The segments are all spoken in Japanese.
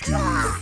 Tasty.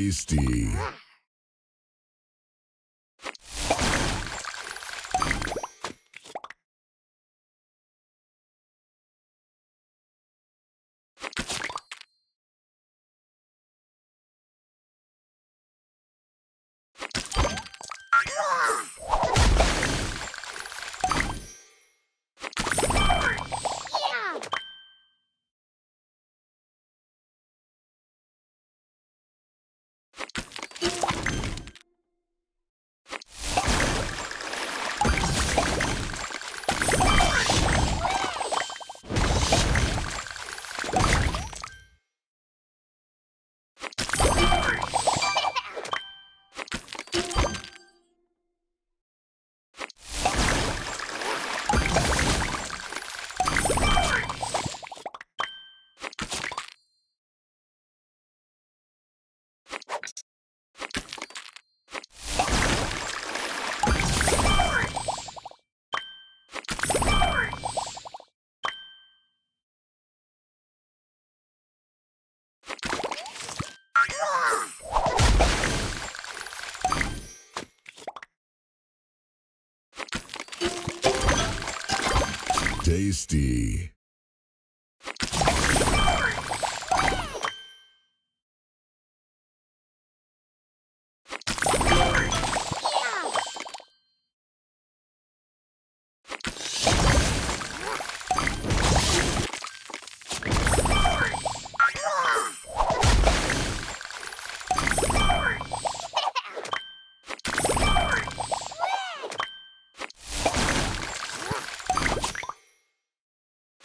Tasty. Tasty.